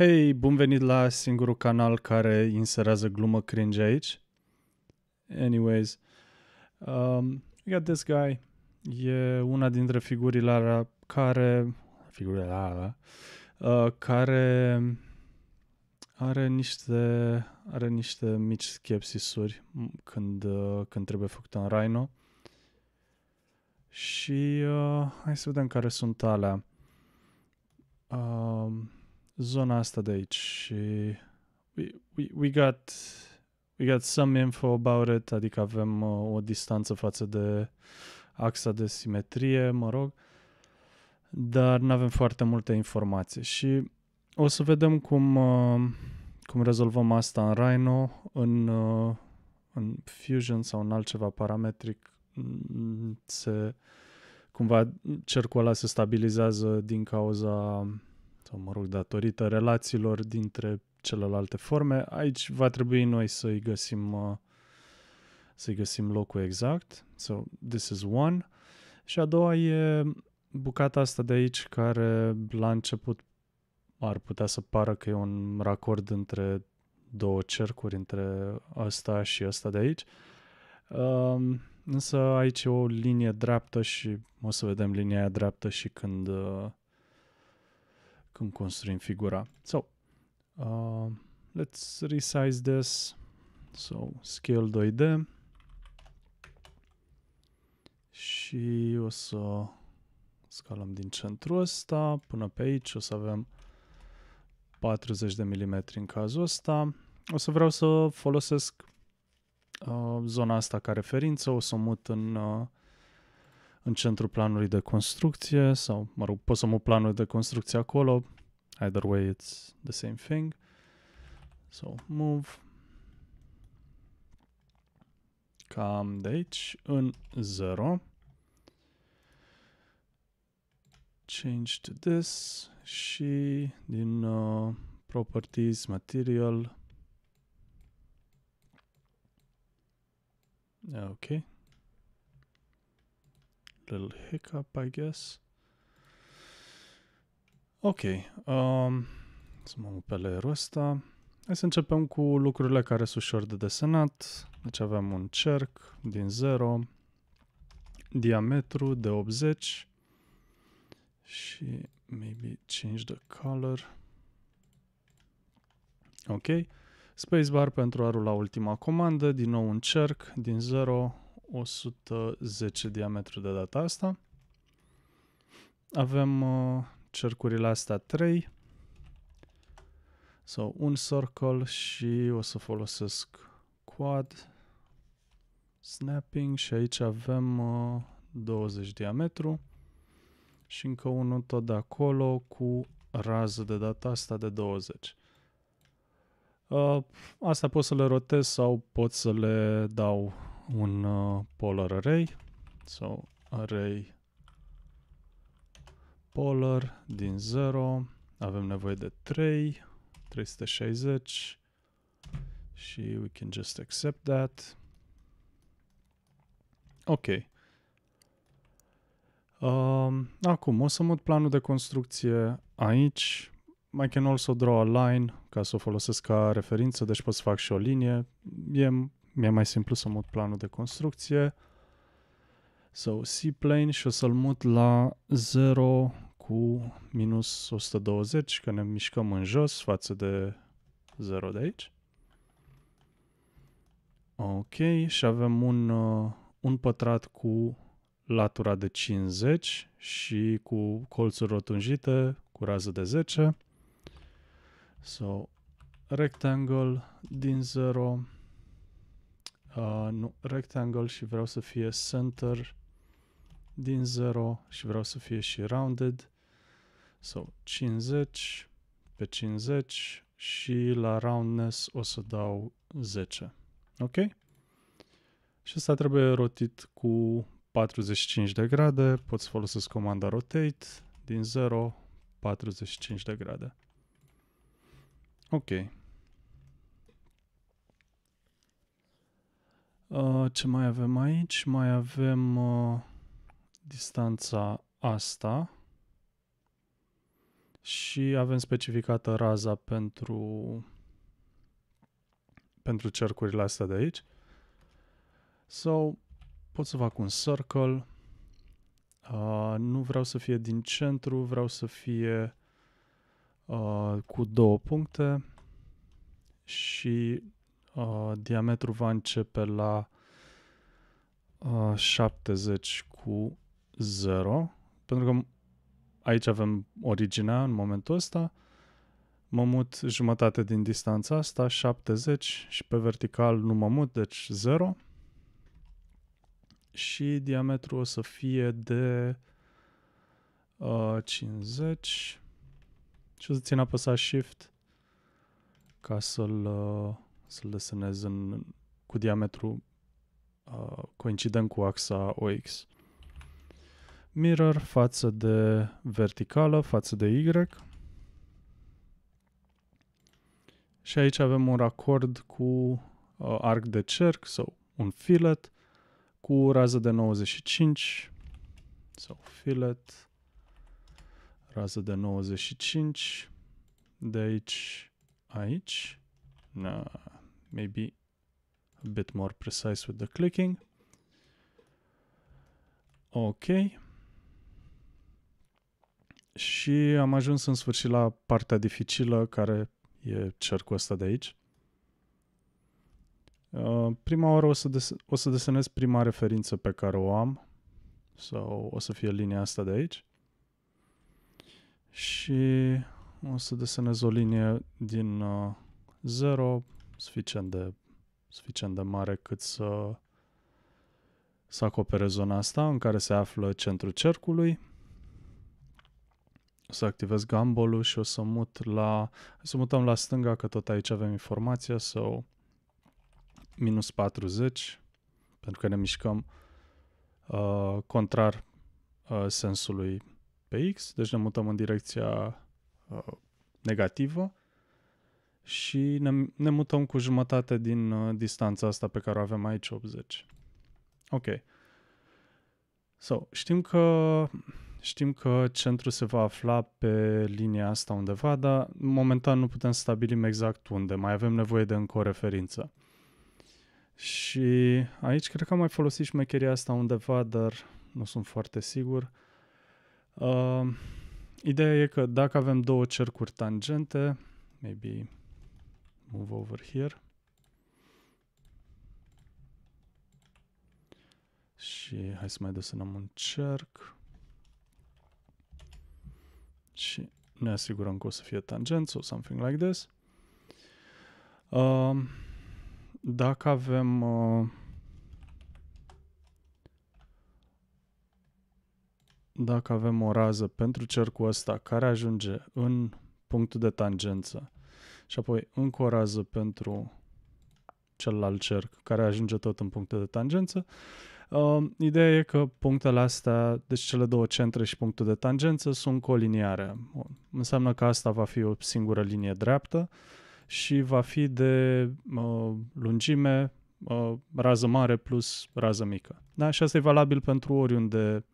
Hei, bun venit la singurul canal care inserează glumă cringe aici. Anyways, um, we got this guy. E una dintre figurile alea care... Figurile alea, uh, care are niște, are niște mici skepsisuri când, uh, când trebuie făcută în Rhino. Și uh, hai să vedem care sunt alea. Uh, zona asta de aici și we, we, we got we got some info about it, adică avem uh, o distanță față de axa de simetrie, mă rog, dar nu avem foarte multe informații. Și o să vedem cum, uh, cum rezolvăm asta în Rhino, în, uh, în Fusion sau în altceva parametric se, cumva cercul ăla se stabilizează din cauza sau mă rog, datorită relațiilor dintre celelalte forme. Aici va trebui noi să-i găsim, uh, să-i găsim locul exact. So, this is one. Și a doua e bucata asta de aici care la început ar putea să pară că e un racord între două cercuri, între ăsta și ăsta de aici. Um, însă aici e o linie dreaptă și o să vedem linia aia dreaptă și când uh, când construim figura. So, uh, let's resize this. So, scale 2D. Și o să scalăm din centrul ăsta până pe aici. O să avem 40 de mm în cazul ăsta. O să vreau să folosesc uh, zona asta ca referință. O să o mut în uh, în centrul planului de construcție sau, mă rog, pot să mut planul de construcție acolo. Either way, it's the same thing. So, move. Cam de aici în 0. Change to this și din uh, properties, material. Okay little hiccup, I guess. Ok, um, să mă mut pe layerul ăsta. Hai să începem cu lucrurile care sunt ușor de desenat. Deci avem un cerc din 0, diametru de 80 și maybe change the color. Ok. Spacebar pentru a rula ultima comandă, din nou un cerc din 0, 110 diametru de data asta. Avem uh, cercurile astea 3 sau un circle și o să folosesc quad snapping și aici avem uh, 20 diametru și încă unul tot de acolo cu rază de data asta de 20. Uh, asta pot să le rotez sau pot să le dau un uh, polar array sau array polar din 0. Avem nevoie de 3, 360 și we can just accept that. Ok. Um, acum o să mut planul de construcție aici. I can also draw a line ca să o folosesc ca referință, deci pot să fac și o linie. E mi-e mai simplu să mut planul de construcție. So, C-plane și o să-l mut la 0 cu minus 120, că ne mișcăm în jos față de 0 de aici. Ok, și avem un, uh, un pătrat cu latura de 50 și cu colțuri rotunjite cu rază de 10. So, rectangle din 0 uh, nu, rectangle și vreau să fie center din 0 și vreau să fie și rounded. So, 50 pe 50 și la roundness o să dau 10. Ok? Și asta trebuie rotit cu 45 de grade. Pot să folosesc comanda rotate din 0, 45 de grade. Ok. Uh, ce mai avem aici? Mai avem uh, distanța asta și avem specificată raza pentru pentru cercurile astea de aici. So, pot să fac un circle. Uh, nu vreau să fie din centru, vreau să fie uh, cu două puncte și uh, diametrul va începe la uh, 70 cu 0, pentru că aici avem originea în momentul ăsta, mă mut jumătate din distanța asta, 70 și pe vertical nu mă mut, deci 0 și diametrul o să fie de uh, 50 și o să țin apăsat Shift ca să-l, uh, să-l desenez în, cu diametru uh, coincident cu axa OX. Mirror față de verticală, față de Y. Și aici avem un racord cu uh, arc de cerc sau un fillet cu rază de 95 sau fillet, rază de 95, de aici, aici, nah, maybe a bit more precise with the clicking. Ok. Și am ajuns în sfârșit la partea dificilă care e cercul ăsta de aici. Uh, prima oară o să, des- o să desenez prima referință pe care o am sau o să fie linia asta de aici și o să desenez o linie din uh, 0 suficient de, suficient de mare cât să să acopere zona asta în care se află centrul cercului. O să activez gumball și o să mut la... Să mutăm la stânga, că tot aici avem informația, so minus 40, pentru că ne mișcăm uh, contrar uh, sensului pe X, deci ne mutăm în direcția uh, negativă și ne, ne mutăm cu jumătate din uh, distanța asta pe care o avem aici, 80. Ok. So, știm că știm că centrul se va afla pe linia asta undeva, dar momentan nu putem stabilim exact unde. Mai avem nevoie de încă o referință. Și aici cred că am mai folosit șmecheria asta undeva, dar nu sunt foarte sigur. Uh, ideea e că dacă avem două cercuri tangente, maybe move over here, și hai să mai desenăm un cerc și ne asigurăm că o să fie tangent sau something like this. Uh, dacă avem uh, dacă avem o rază pentru cercul ăsta care ajunge în punctul de tangență și apoi încă o rază pentru celălalt cerc care ajunge tot în punctul de tangență, uh, ideea e că punctele astea, deci cele două centre și punctul de tangență sunt coliniare. Înseamnă că asta va fi o singură linie dreaptă și va fi de uh, lungime uh, rază mare plus rază mică. Da? Și asta e valabil pentru oriunde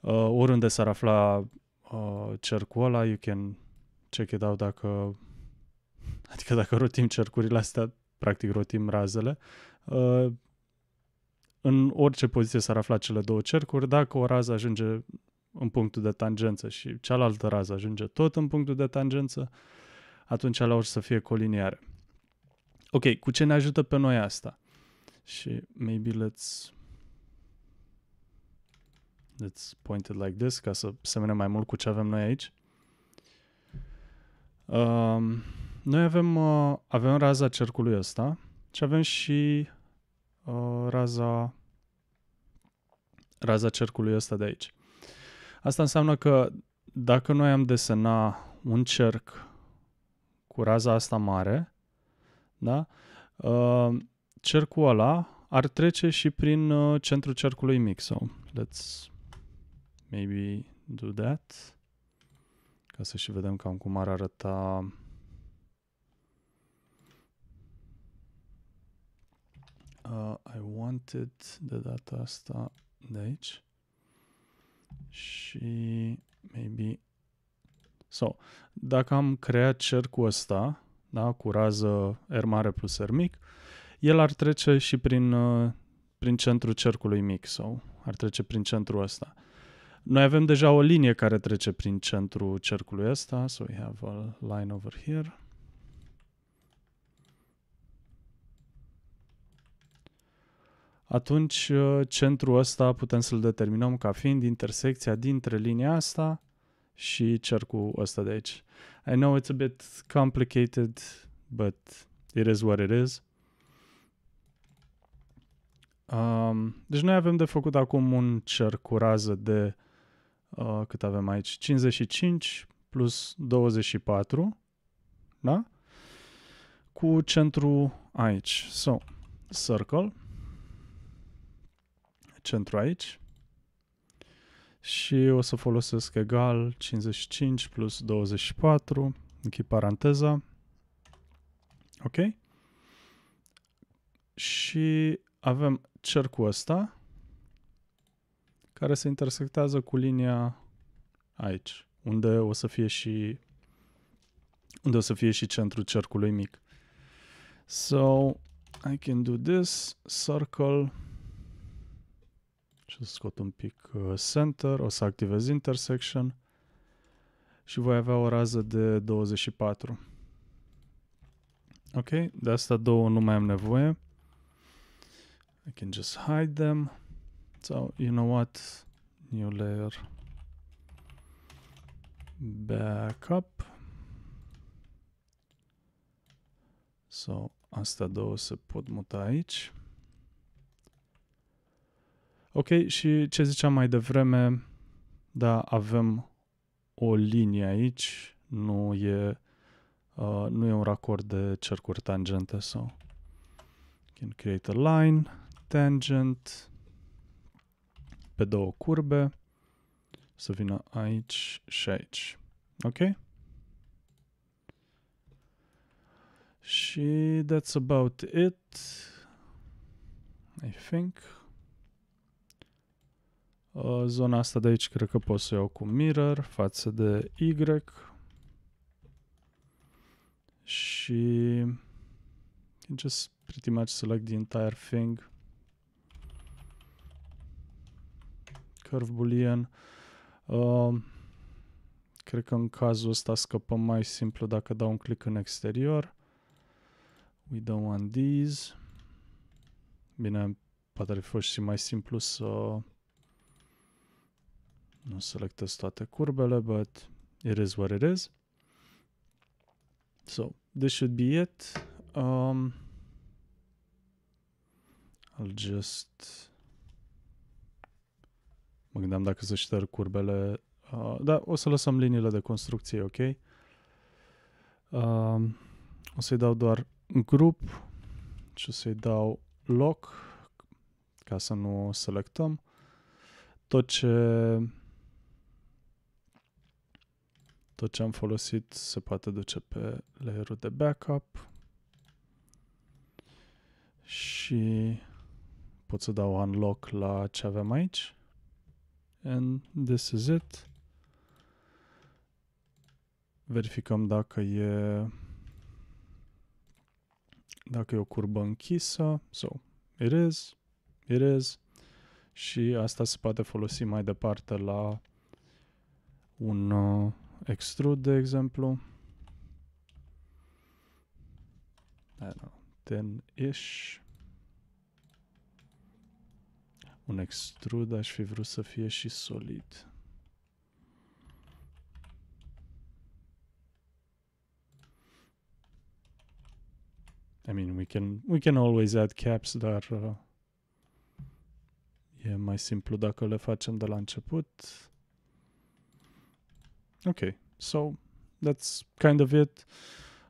uh, oriunde s-ar afla uh, cercul ăla, you can check it out dacă adică dacă rotim cercurile astea, practic rotim razele, uh, în orice poziție s-ar afla cele două cercuri, dacă o rază ajunge în punctul de tangență și cealaltă rază ajunge tot în punctul de tangență, uh, atunci la să fie coliniare. Ok, cu ce ne ajută pe noi asta? Și maybe let's let's point it like this ca să semene mai mult cu ce avem noi aici. Um, noi avem, uh, avem raza cercului ăsta și avem și uh, raza raza cercului ăsta de aici. Asta înseamnă că dacă noi am desena un cerc cu raza asta mare, da? Uh, cercul ăla ar trece și prin uh, centrul cercului mic. So, let's maybe do that. Ca să și vedem cam cum ar arăta uh, I wanted de data asta de aici și maybe So, dacă am creat cercul ăsta, da, cu rază R mare plus R mic, el ar trece și prin, uh, prin centrul cercului mic sau ar trece prin centrul ăsta. Noi avem deja o linie care trece prin centrul cercului ăsta, so we have a line over here. Atunci uh, centrul ăsta putem să-l determinăm ca fiind intersecția dintre linia asta și cercul ăsta de aici. I know it's a bit complicated, but it is what it is. Um, deci noi avem de făcut acum un cerc cu rază de uh, cât avem aici? 55 plus 24, da? Cu centru aici. So, circle, centru aici, și o să folosesc egal 55 plus 24, închid paranteza, ok? Și avem cercul ăsta care se intersectează cu linia aici, unde o să fie și unde o să fie și centrul cercului mic. So, I can do this, circle, și scot un pic uh, center, o să activez intersection și voi avea o rază de 24. Ok, de asta două nu mai am nevoie. I can just hide them. So, you know what? New layer. Backup. So, astea două se pot muta aici. Ok, și ce ziceam mai devreme, da, avem o linie aici, nu e, uh, nu e un racord de cercuri tangente, so can create a line, tangent, pe două curbe, să vină aici și aici. Ok? Și that's about it, I think. Uh, zona asta de aici cred că pot să iau cu mirror față de Y. Și just pretty much select the entire thing. Curve boolean. Uh, cred că în cazul ăsta scăpăm mai simplu dacă dau un click în exterior. We don't want these. Bine, poate ar fi fost și mai simplu să nu selectez toate curbele, but it is what it is. So, this should be it. Um, I'll just... Mă gândeam dacă să șterg curbele. Uh, da, o să lăsăm liniile de construcție, ok? Uh, o să-i dau doar grup și o să-i dau loc ca să nu selectăm. Tot ce tot ce am folosit se poate duce pe layerul de backup și pot să dau unlock la ce avem aici. And this is it. Verificăm dacă e dacă e o curbă închisă. So, it is, it is. Și asta se poate folosi mai departe la un uh, extrude, de exemplu. I don't know, 10-ish. Un extrude aș fi vrut să fie și solid. I mean, we can we can always add caps, dar uh, e mai simplu dacă le facem de la început. Ok, so that's kind of it.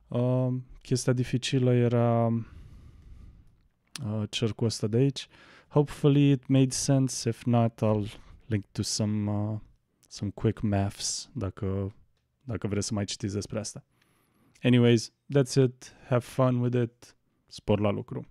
Uh, chestia dificilă era uh, cercul ăsta de aici. Hopefully it made sense. If not, I'll link to some uh, some quick maths dacă dacă vreți să mai citiți despre asta. Anyways, that's it. Have fun with it. Spor la lucru.